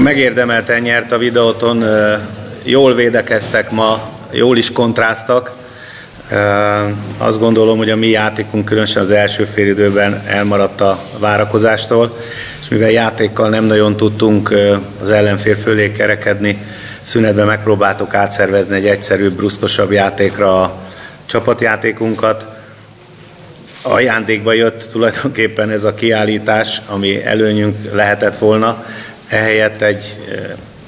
Megérdemelten nyert a videóton, jól védekeztek ma, jól is kontráztak. Azt gondolom, hogy a mi játékunk különösen az első félidőben elmaradt a várakozástól, és mivel játékkal nem nagyon tudtunk az ellenfél fölé kerekedni, szünetben megpróbáltuk átszervezni egy egyszerűbb, brusztosabb játékra a csapatjátékunkat. Ajándékba jött tulajdonképpen ez a kiállítás, ami előnyünk lehetett volna. Ehelyett egy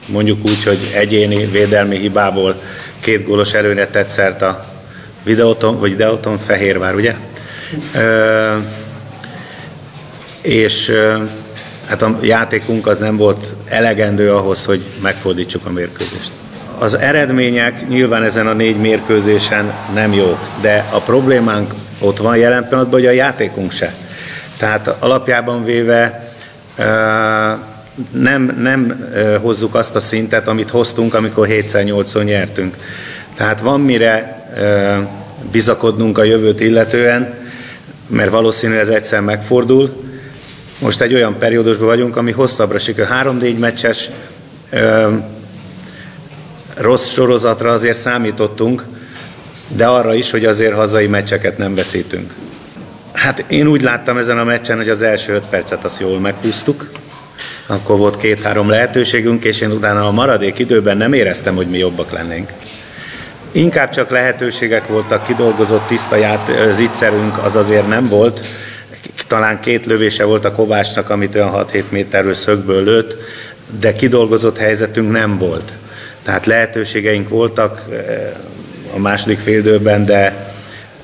mondjuk úgy, hogy egyéni védelmi hibából két gólos előnyre tett szert a videóton, vagy videóton Fehérvár, ugye? Ö, és hát a játékunk az nem volt elegendő ahhoz, hogy megfordítsuk a mérkőzést. Az eredmények nyilván ezen a négy mérkőzésen nem jók, de a problémánk ott van jelen pillanatban, hogy a játékunk se. Tehát alapjában véve nem, nem hozzuk azt a szintet, amit hoztunk, amikor 7-8-on nyertünk. Tehát van mire bizakodnunk a jövőt illetően, mert valószínű ez egyszer megfordul. Most egy olyan periódusban vagyunk, ami hosszabbra sikerül. 3-4 meccses rossz sorozatra azért számítottunk, de arra is, hogy azért hazai meccseket nem veszítünk. Hát én úgy láttam ezen a meccsen, hogy az első öt percet azt jól meghúztuk, akkor volt két-három lehetőségünk, és én utána a maradék időben nem éreztem, hogy mi jobbak lennénk. Inkább csak lehetőségek voltak, kidolgozott tiszta ját, zicserünk az azért nem volt. Talán két lövése volt a Kovácsnak, amit olyan 6-7 méterről szögből lőtt, de kidolgozott helyzetünk nem volt. Tehát lehetőségeink voltak a második félidőben, de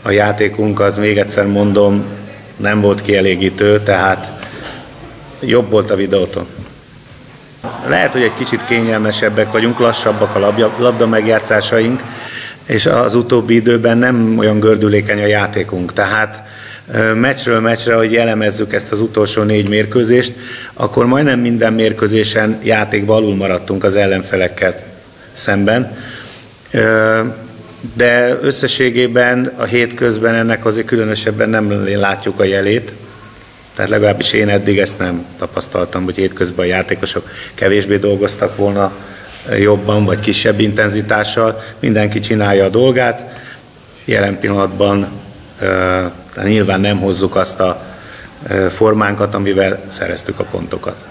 a játékunk az még egyszer mondom, nem volt kielégítő, tehát jobb volt a videóton. Lehet, hogy egy kicsit kényelmesebbek vagyunk, lassabbak a labda, labda megjátszásaink, és az utóbbi időben nem olyan gördülékeny a játékunk. Tehát meccsről meccsre, hogy elemezzük ezt az utolsó négy mérkőzést, akkor majdnem minden mérkőzésen játékba alul maradtunk az ellenfelekkel szemben. De összességében a hétközben ennek azért különösebben nem látjuk a jelét. Tehát legalábbis én eddig ezt nem tapasztaltam, hogy hétközben a játékosok kevésbé dolgoztak volna jobban vagy kisebb intenzitással. Mindenki csinálja a dolgát. Jelen pillanatban nyilván nem hozzuk azt a formánkat, amivel szereztük a pontokat.